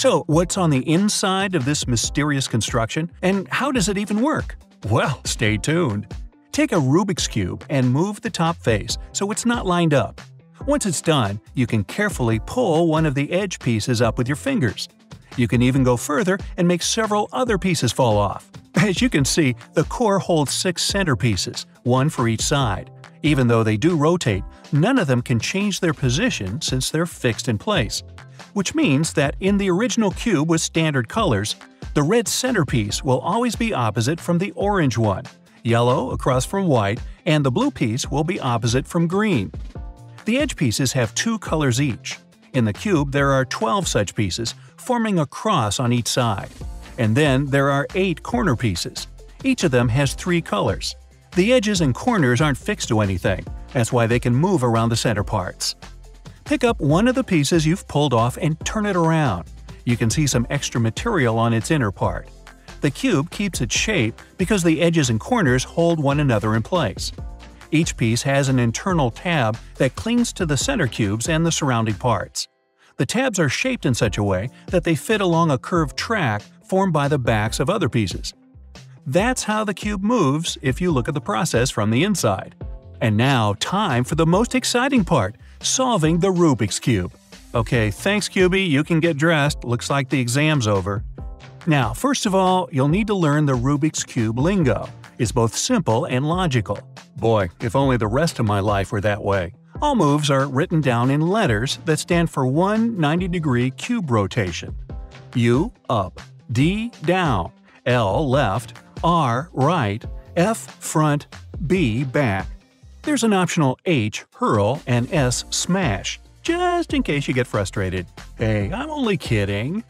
So, what's on the inside of this mysterious construction, and how does it even work? Well, stay tuned. Take a Rubik's Cube and move the top face so it's not lined up. Once it's done, you can carefully pull one of the edge pieces up with your fingers. You can even go further and make several other pieces fall off. As you can see, the core holds six center pieces, one for each side. Even though they do rotate, none of them can change their position since they're fixed in place. Which means that in the original cube with standard colors, the red centerpiece will always be opposite from the orange one, yellow across from white, and the blue piece will be opposite from green. The edge pieces have two colors each. In the cube, there are 12 such pieces, forming a cross on each side. And then there are 8 corner pieces. Each of them has three colors. The edges and corners aren't fixed to anything, that's why they can move around the center parts. Pick up one of the pieces you've pulled off and turn it around. You can see some extra material on its inner part. The cube keeps its shape because the edges and corners hold one another in place. Each piece has an internal tab that clings to the center cubes and the surrounding parts. The tabs are shaped in such a way that they fit along a curved track formed by the backs of other pieces. That's how the cube moves if you look at the process from the inside. And now, time for the most exciting part solving the Rubik's Cube. Okay, thanks, Cubie, you can get dressed. Looks like the exam's over. Now, first of all, you'll need to learn the Rubik's Cube lingo. It's both simple and logical. Boy, if only the rest of my life were that way. All moves are written down in letters that stand for one 90 degree cube rotation. U up, D down, L left, R right, F front, B back. There's an optional H hurl and S smash, just in case you get frustrated. Hey, I'm only kidding.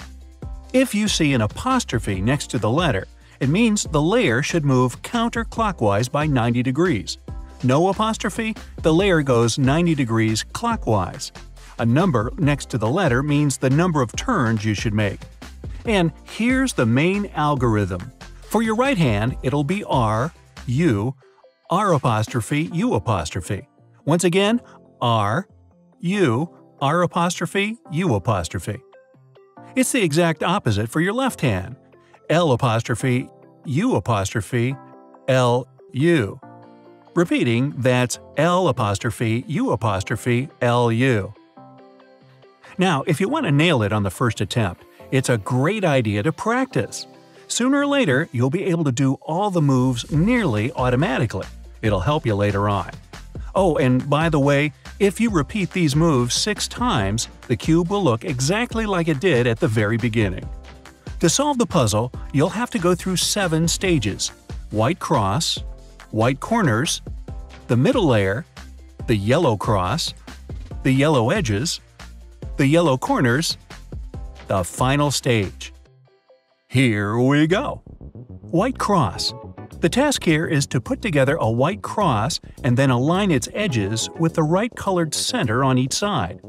If you see an apostrophe next to the letter, it means the layer should move counterclockwise by 90 degrees. No apostrophe, the layer goes 90 degrees clockwise. A number next to the letter means the number of turns you should make. And here's the main algorithm. For your right hand, it'll be R, U, R apostrophe, U apostrophe. Once again, R, U, R apostrophe, U apostrophe. It's the exact opposite for your left hand. L apostrophe, U apostrophe, L, U. Repeating, that's L apostrophe, U apostrophe, L, U. Now, if you want to nail it on the first attempt, it's a great idea to practice. Sooner or later, you'll be able to do all the moves nearly automatically. It'll help you later on. Oh, and by the way, if you repeat these moves six times, the cube will look exactly like it did at the very beginning. To solve the puzzle, you'll have to go through seven stages white cross, white corners, the middle layer, the yellow cross, the yellow edges, the yellow corners, the final stage. Here we go. White cross. The task here is to put together a white cross and then align its edges with the right colored center on each side.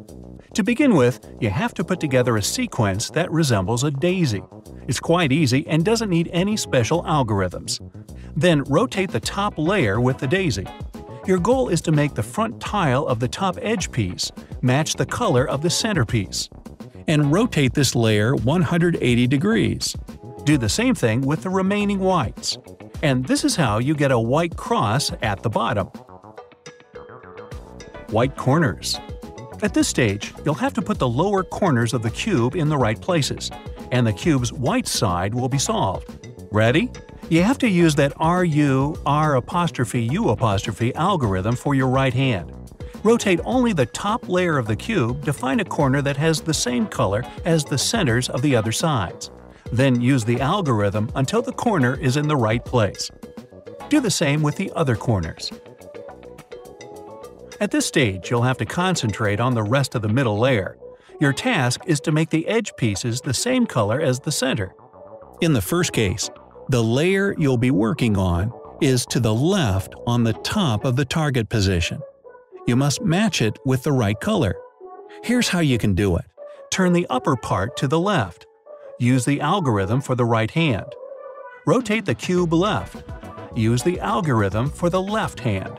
To begin with, you have to put together a sequence that resembles a daisy. It's quite easy and doesn't need any special algorithms. Then rotate the top layer with the daisy. Your goal is to make the front tile of the top edge piece match the color of the centerpiece. And rotate this layer 180 degrees. Do the same thing with the remaining whites. And this is how you get a white cross at the bottom. White corners. At this stage, you'll have to put the lower corners of the cube in the right places, and the cube's white side will be solved. Ready? You have to use that RU R apostrophe U apostrophe algorithm for your right hand. Rotate only the top layer of the cube to find a corner that has the same color as the centers of the other sides. Then use the algorithm until the corner is in the right place. Do the same with the other corners. At this stage, you'll have to concentrate on the rest of the middle layer. Your task is to make the edge pieces the same color as the center. In the first case, the layer you'll be working on is to the left on the top of the target position. You must match it with the right color. Here's how you can do it. Turn the upper part to the left. Use the algorithm for the right hand. Rotate the cube left. Use the algorithm for the left hand.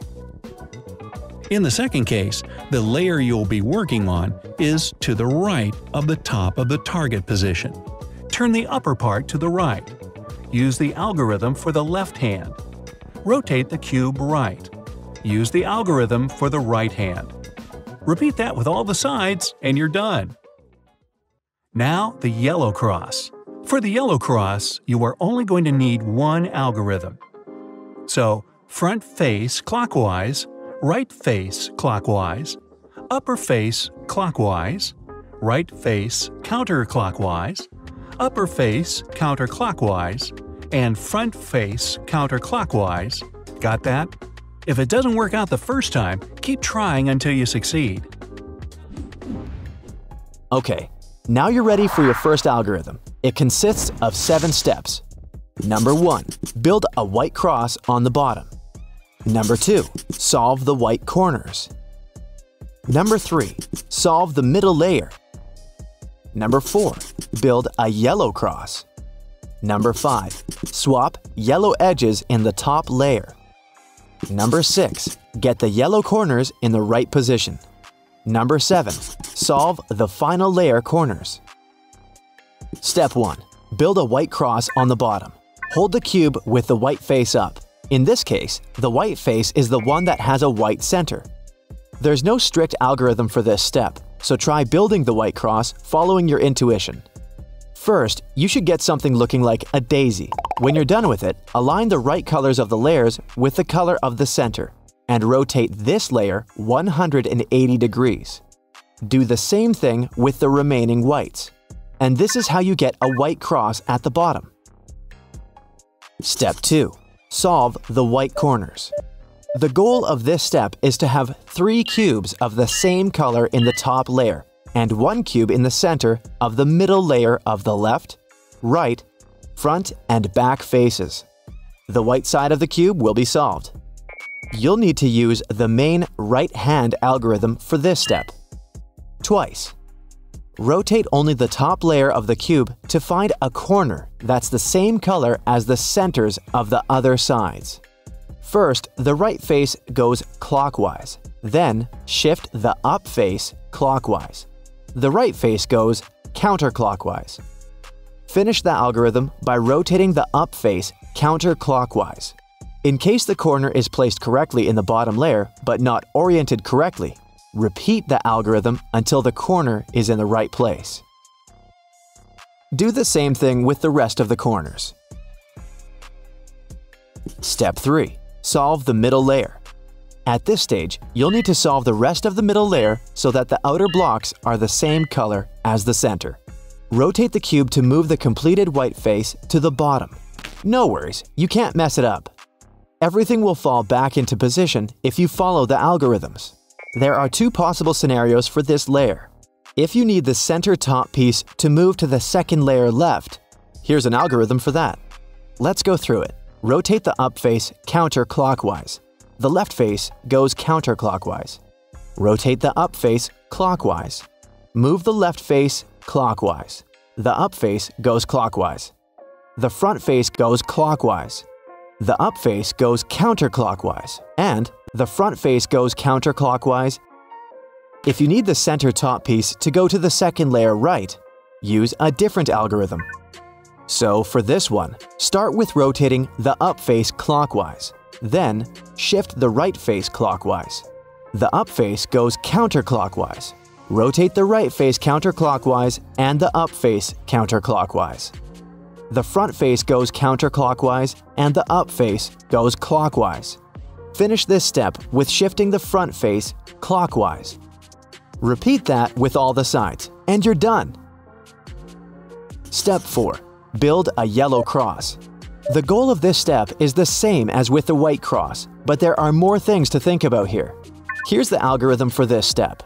In the second case, the layer you'll be working on is to the right of the top of the target position. Turn the upper part to the right. Use the algorithm for the left hand. Rotate the cube right. Use the algorithm for the right hand. Repeat that with all the sides and you're done. Now the yellow cross. For the yellow cross, you are only going to need one algorithm. So, front face clockwise, right face clockwise, upper face clockwise, right face counterclockwise, upper face counterclockwise, and front face counterclockwise. Got that? If it doesn't work out the first time, keep trying until you succeed. Okay, now you're ready for your first algorithm. It consists of seven steps. Number 1. Build a white cross on the bottom. Number 2. Solve the white corners. Number 3. Solve the middle layer. Number 4. Build a yellow cross. Number 5. Swap yellow edges in the top layer. Number 6. Get the yellow corners in the right position. Number 7. Solve the final layer corners. Step 1. Build a white cross on the bottom. Hold the cube with the white face up. In this case, the white face is the one that has a white center. There's no strict algorithm for this step, so try building the white cross following your intuition. First, you should get something looking like a daisy. When you're done with it, align the right colors of the layers with the color of the center, and rotate this layer 180 degrees. Do the same thing with the remaining whites. And this is how you get a white cross at the bottom. Step 2. Solve the white corners. The goal of this step is to have three cubes of the same color in the top layer and one cube in the center of the middle layer of the left, right, front, and back faces. The white side of the cube will be solved. You'll need to use the main right-hand algorithm for this step. Twice. Rotate only the top layer of the cube to find a corner that's the same color as the centers of the other sides. First, the right face goes clockwise, then shift the up face clockwise the right face goes counterclockwise. Finish the algorithm by rotating the up face counterclockwise. In case the corner is placed correctly in the bottom layer but not oriented correctly, repeat the algorithm until the corner is in the right place. Do the same thing with the rest of the corners. Step 3. Solve the middle layer. At this stage, you'll need to solve the rest of the middle layer so that the outer blocks are the same color as the center. Rotate the cube to move the completed white face to the bottom. No worries, you can't mess it up. Everything will fall back into position if you follow the algorithms. There are two possible scenarios for this layer. If you need the center top piece to move to the second layer left, here's an algorithm for that. Let's go through it. Rotate the up face counterclockwise. The left face goes counterclockwise. Rotate the up face clockwise. Move the left face clockwise. The up face goes clockwise. The front face goes clockwise. The up face goes counterclockwise. And the front face goes counterclockwise. If you need the center top piece to go to the second layer right, use a different algorithm. So for this one, start with rotating the up face clockwise. Then, shift the right face clockwise. The up face goes counterclockwise. Rotate the right face counterclockwise and the up face counterclockwise. The front face goes counterclockwise and the up face goes clockwise. Finish this step with shifting the front face clockwise. Repeat that with all the sides, and you're done. Step 4. Build a yellow cross. The goal of this step is the same as with the white cross, but there are more things to think about here. Here's the algorithm for this step.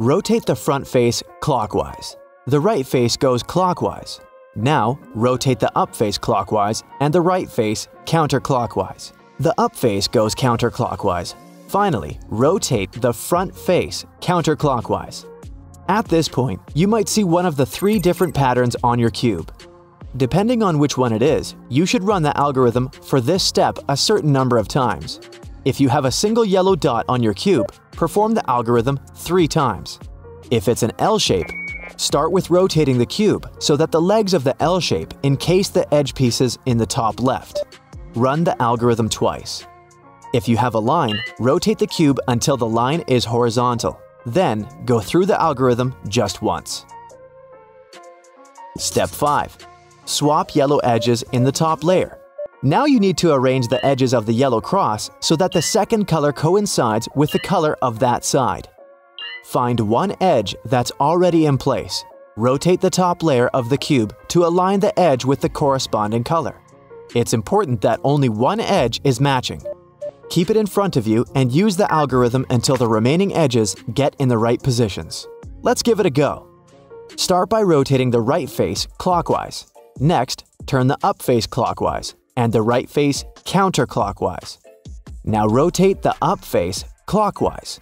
Rotate the front face clockwise. The right face goes clockwise. Now, rotate the up face clockwise and the right face counterclockwise. The up face goes counterclockwise. Finally, rotate the front face counterclockwise. At this point, you might see one of the three different patterns on your cube. Depending on which one it is, you should run the algorithm for this step a certain number of times. If you have a single yellow dot on your cube, perform the algorithm three times. If it's an L shape, start with rotating the cube so that the legs of the L shape encase the edge pieces in the top left. Run the algorithm twice. If you have a line, rotate the cube until the line is horizontal. Then, go through the algorithm just once. Step 5. Swap yellow edges in the top layer. Now you need to arrange the edges of the yellow cross so that the second color coincides with the color of that side. Find one edge that's already in place. Rotate the top layer of the cube to align the edge with the corresponding color. It's important that only one edge is matching. Keep it in front of you and use the algorithm until the remaining edges get in the right positions. Let's give it a go. Start by rotating the right face clockwise. Next, turn the up face clockwise and the right face counterclockwise. Now rotate the up face clockwise.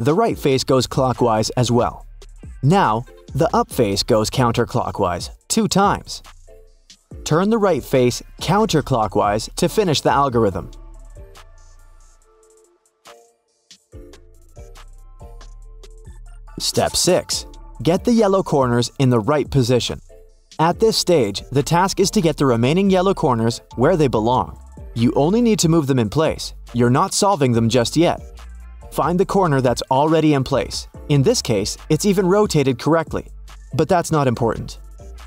The right face goes clockwise as well. Now, the up face goes counterclockwise two times. Turn the right face counterclockwise to finish the algorithm. Step 6. Get the yellow corners in the right position. At this stage, the task is to get the remaining yellow corners where they belong. You only need to move them in place. You're not solving them just yet. Find the corner that's already in place. In this case, it's even rotated correctly. But that's not important.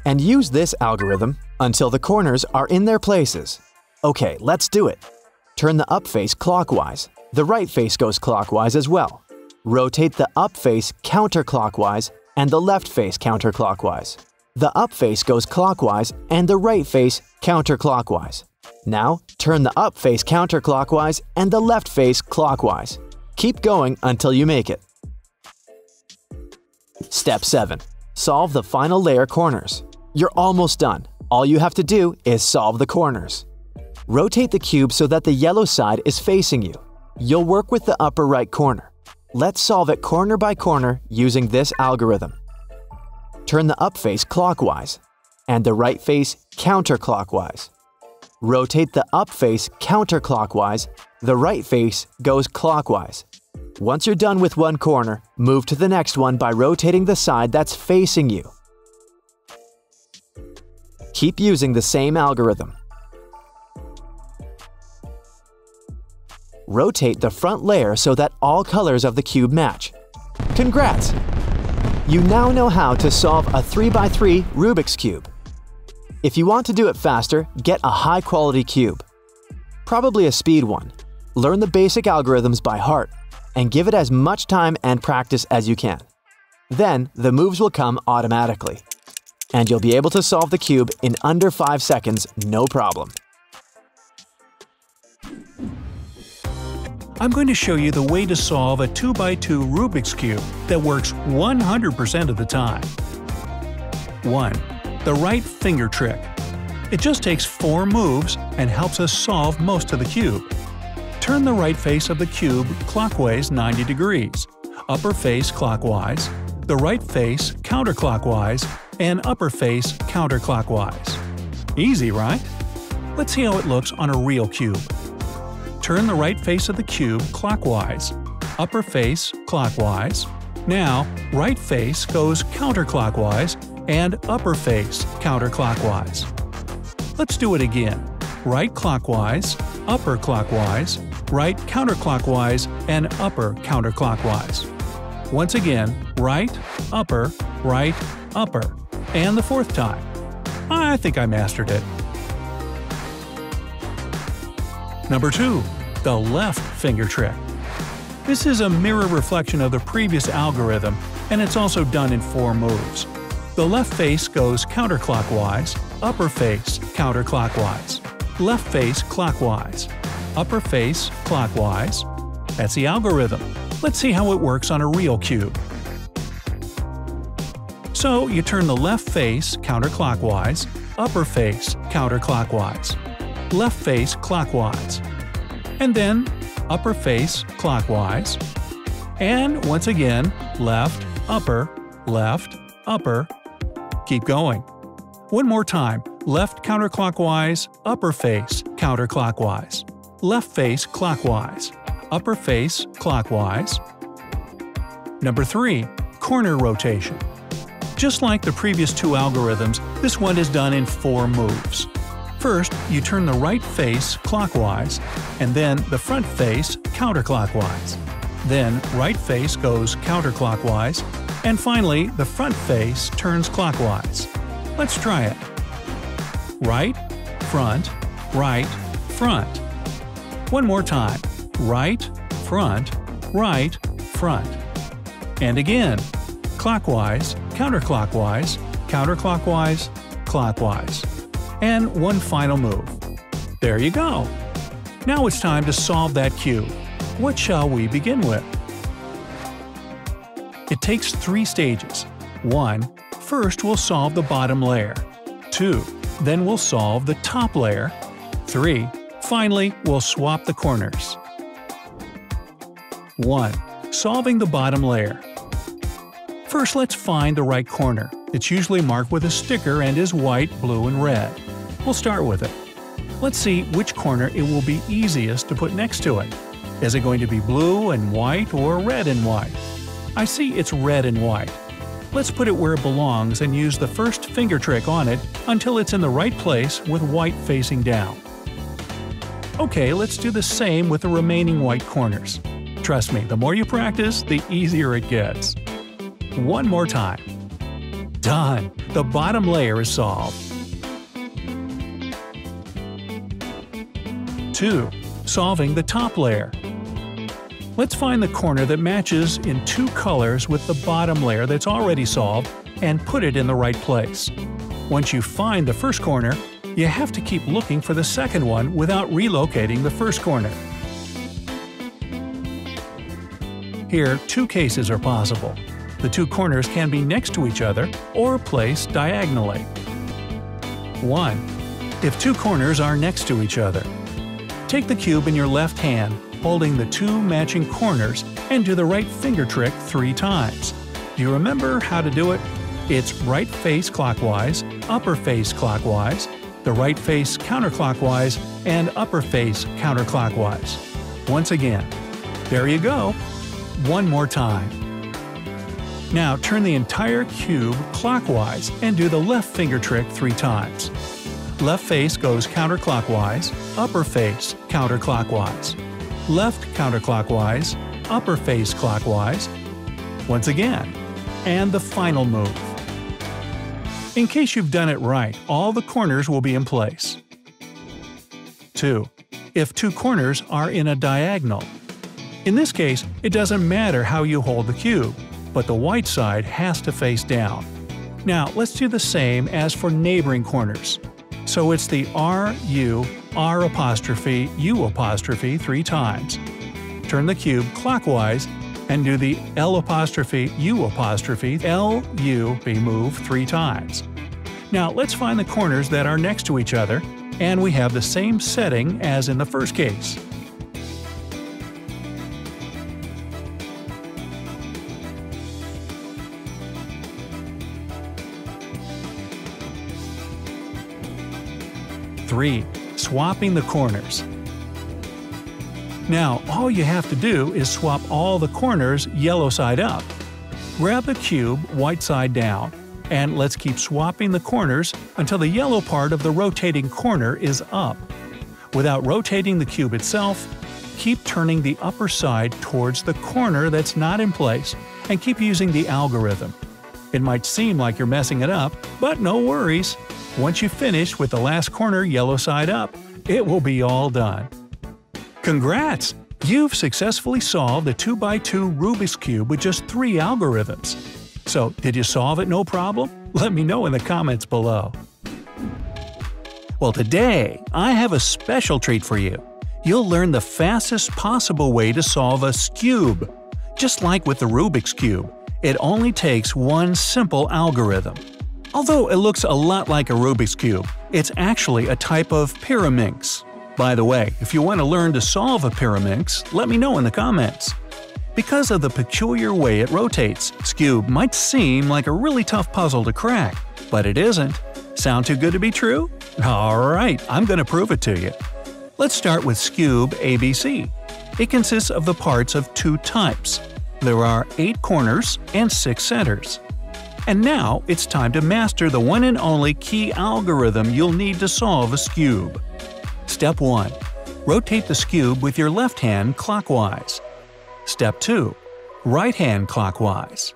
And use this algorithm until the corners are in their places. Okay, let's do it. Turn the up face clockwise. The right face goes clockwise as well. Rotate the up face counterclockwise and the left face counterclockwise. The up face goes clockwise and the right face counterclockwise. Now, turn the up face counterclockwise and the left face clockwise. Keep going until you make it. Step 7. Solve the final layer corners. You're almost done. All you have to do is solve the corners. Rotate the cube so that the yellow side is facing you. You'll work with the upper right corner. Let's solve it corner by corner using this algorithm. Turn the up face clockwise and the right face counterclockwise. Rotate the up face counterclockwise, the right face goes clockwise. Once you're done with one corner, move to the next one by rotating the side that's facing you. Keep using the same algorithm. Rotate the front layer so that all colors of the cube match. Congrats! You now know how to solve a 3x3 Rubik's Cube. If you want to do it faster, get a high-quality cube. Probably a speed one. Learn the basic algorithms by heart, and give it as much time and practice as you can. Then, the moves will come automatically. And you'll be able to solve the cube in under 5 seconds, no problem. I'm going to show you the way to solve a 2x2 Rubik's Cube that works 100% of the time. 1. The right finger trick. It just takes 4 moves and helps us solve most of the cube. Turn the right face of the cube clockwise 90 degrees, upper face clockwise, the right face counterclockwise, and upper face counterclockwise. Easy, right? Let's see how it looks on a real cube. Turn the right face of the cube clockwise, upper face clockwise. Now, right face goes counterclockwise and upper face counterclockwise. Let's do it again. Right clockwise, upper clockwise, right counterclockwise, and upper counterclockwise. Once again, right, upper, right, upper, and the fourth time. I think I mastered it. Number 2. The left finger trick. This is a mirror reflection of the previous algorithm, and it's also done in four moves. The left face goes counterclockwise, upper face counterclockwise, left face clockwise, upper face clockwise. That's the algorithm. Let's see how it works on a real cube. So you turn the left face counterclockwise, upper face counterclockwise, left face clockwise, and then upper face clockwise, and once again left, upper, left, upper. Keep going. One more time, left counterclockwise, upper face counterclockwise, left face clockwise, upper face clockwise. Number 3. Corner rotation. Just like the previous two algorithms, this one is done in four moves. First, you turn the right face clockwise, and then the front face counterclockwise. Then, right face goes counterclockwise, and finally, the front face turns clockwise. Let's try it. Right, front, right, front. One more time. Right, front, right, front. And again. Clockwise, counterclockwise, counterclockwise, clockwise. And one final move. There you go! Now it's time to solve that cube. What shall we begin with? It takes three stages. One, first we'll solve the bottom layer. 2. Then we'll solve the top layer. 3. Finally, we'll swap the corners. 1. Solving the bottom layer. First let's find the right corner. It's usually marked with a sticker and is white, blue, and red. We'll start with it. Let's see which corner it will be easiest to put next to it. Is it going to be blue and white or red and white? I see it's red and white. Let's put it where it belongs and use the first finger trick on it until it's in the right place with white facing down. Okay, let's do the same with the remaining white corners. Trust me, the more you practice, the easier it gets. One more time. Done! The bottom layer is solved. 2. Solving the top layer. Let's find the corner that matches in two colors with the bottom layer that's already solved and put it in the right place. Once you find the first corner, you have to keep looking for the second one without relocating the first corner. Here, two cases are possible. The two corners can be next to each other or placed diagonally. 1. If two corners are next to each other, take the cube in your left hand, holding the two matching corners, and do the right finger trick three times. Do you remember how to do it? It's right face clockwise, upper face clockwise, the right face counterclockwise, and upper face counterclockwise. Once again. There you go. One more time. Now turn the entire cube clockwise and do the left finger trick three times. Left face goes counterclockwise, upper face counterclockwise. Left counterclockwise, upper face clockwise. Once again. And the final move. In case you've done it right, all the corners will be in place. 2. If two corners are in a diagonal. In this case, it doesn't matter how you hold the cube but the white side has to face down. Now let's do the same as for neighboring corners. So it's the R, U, R apostrophe, U apostrophe three times. Turn the cube clockwise and do the L apostrophe, U apostrophe, L, U be moved three times. Now let's find the corners that are next to each other, and we have the same setting as in the first case. 3. Swapping the corners. Now, all you have to do is swap all the corners yellow side up. Grab the cube white side down, and let's keep swapping the corners until the yellow part of the rotating corner is up. Without rotating the cube itself, keep turning the upper side towards the corner that's not in place and keep using the algorithm. It might seem like you're messing it up, but no worries. Once you finish with the last corner yellow side up, it will be all done. Congrats! You've successfully solved the 2x2 Rubik's Cube with just three algorithms. So, did you solve it no problem? Let me know in the comments below. Well, today, I have a special treat for you. You'll learn the fastest possible way to solve a cube. Just like with the Rubik's Cube, it only takes one simple algorithm. Although it looks a lot like a Rubik's Cube, it's actually a type of pyraminx. By the way, if you want to learn to solve a pyraminx, let me know in the comments. Because of the peculiar way it rotates, Skewb might seem like a really tough puzzle to crack, but it isn't. Sound too good to be true? Alright, I'm gonna prove it to you. Let's start with Skewb ABC. It consists of the parts of two types. There are 8 corners and 6 centers. And now it's time to master the one and only key algorithm you'll need to solve a skewb. Step 1. Rotate the skewb with your left hand clockwise. Step 2. Right hand clockwise.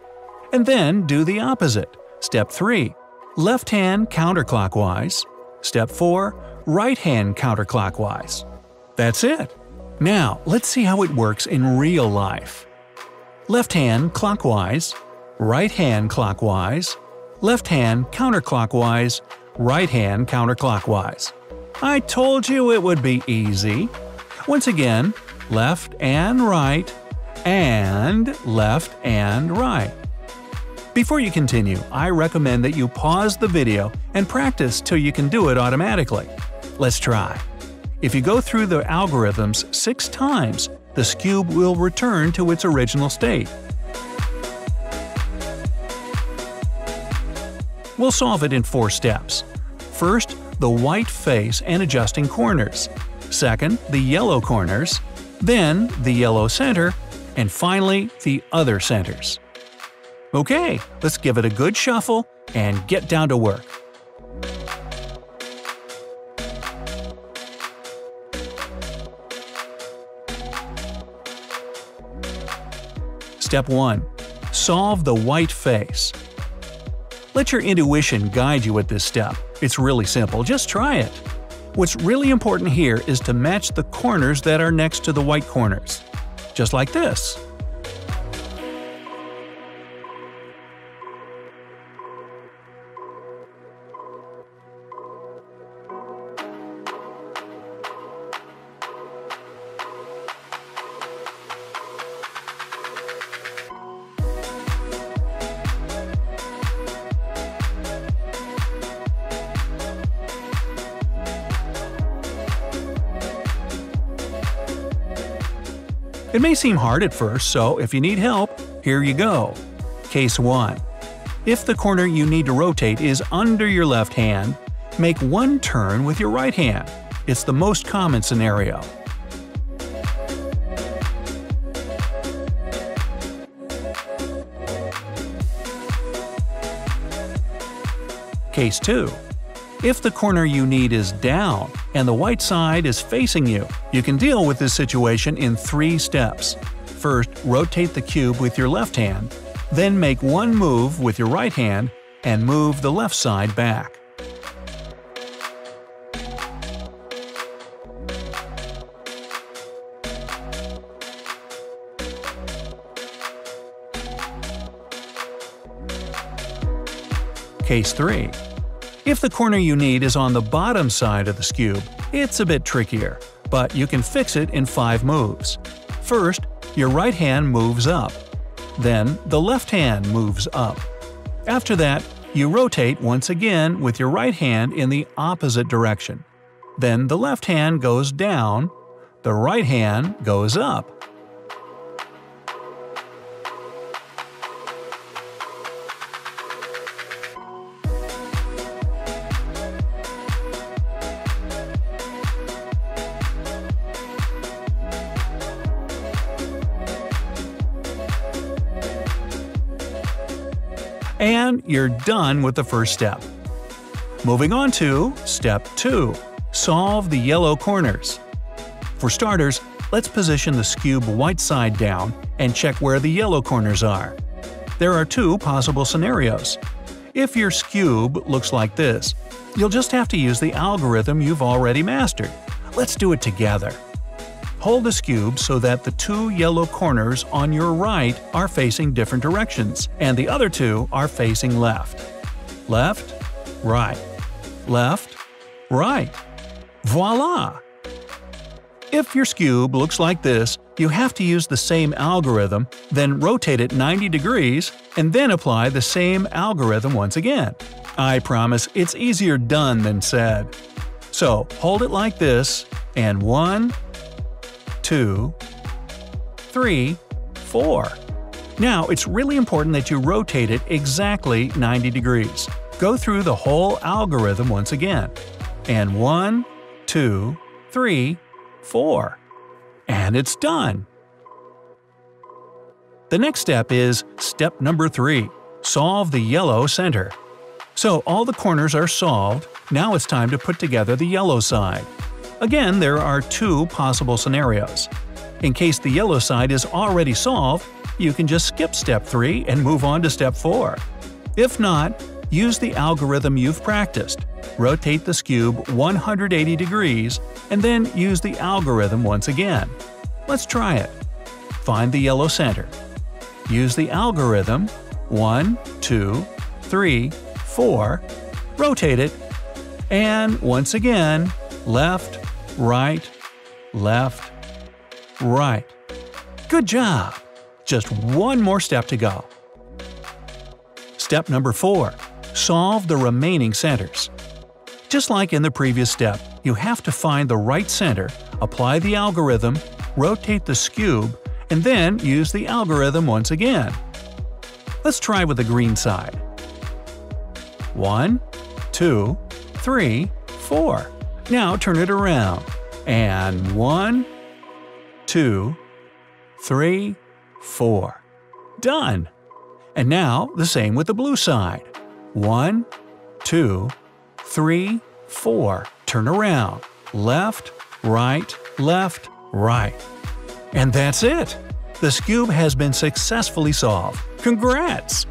And then do the opposite. Step 3. Left hand counterclockwise. Step 4. Right hand counterclockwise. That's it! Now, let's see how it works in real life. Left hand clockwise, right hand clockwise, left hand counterclockwise, right hand counterclockwise. I told you it would be easy. Once again, left and right, and left and right. Before you continue, I recommend that you pause the video and practice till you can do it automatically. Let's try. If you go through the algorithms six times, the cube will return to its original state. We'll solve it in four steps. First, the white face and adjusting corners. Second, the yellow corners. Then, the yellow center. And finally, the other centers. Okay, let's give it a good shuffle and get down to work. Step 1. Solve the white face. Let your intuition guide you at this step. It's really simple, just try it. What's really important here is to match the corners that are next to the white corners. Just like this. May seem hard at first, so if you need help, here you go. Case 1. If the corner you need to rotate is under your left hand, make one turn with your right hand. It's the most common scenario. Case 2. If the corner you need is down and the white side is facing you, you can deal with this situation in three steps. First, rotate the cube with your left hand, then make one move with your right hand and move the left side back. Case 3. If the corner you need is on the bottom side of the skewb, it's a bit trickier, but you can fix it in 5 moves. First, your right hand moves up. Then, the left hand moves up. After that, you rotate once again with your right hand in the opposite direction. Then the left hand goes down, the right hand goes up. You're done with the first step. Moving on to Step 2. Solve the yellow corners. For starters, let's position the cube white side down and check where the yellow corners are. There are two possible scenarios. If your cube looks like this, you'll just have to use the algorithm you've already mastered. Let's do it together. Hold the cube so that the two yellow corners on your right are facing different directions, and the other two are facing left. Left, right. Left, right. Voila! If your cube looks like this, you have to use the same algorithm, then rotate it 90 degrees, and then apply the same algorithm once again. I promise it's easier done than said. So hold it like this, and one, two, three, four. Now, it's really important that you rotate it exactly 90 degrees. Go through the whole algorithm once again. And one, two, three, four. And it's done! The next step is step number 3 solve the yellow center. So all the corners are solved, now it's time to put together the yellow side. Again, there are two possible scenarios. In case the yellow side is already solved, you can just skip step 3 and move on to step 4. If not, use the algorithm you've practiced. Rotate the cube 180 degrees and then use the algorithm once again. Let's try it. Find the yellow center. Use the algorithm 1, 2, 3, 4, rotate it, and once again, left, right, left, right. Good job! Just one more step to go. Step number 4. Solve the remaining centers. Just like in the previous step, you have to find the right center, apply the algorithm, rotate the cube, and then use the algorithm once again. Let's try with the green side. 1, 2, 3, 4. Now turn it around. And 1, 2, 3, 4. Done! And now the same with the blue side. 1, 2, 3, 4. Turn around. Left, right, left, right. And that's it! The cube has been successfully solved. Congrats!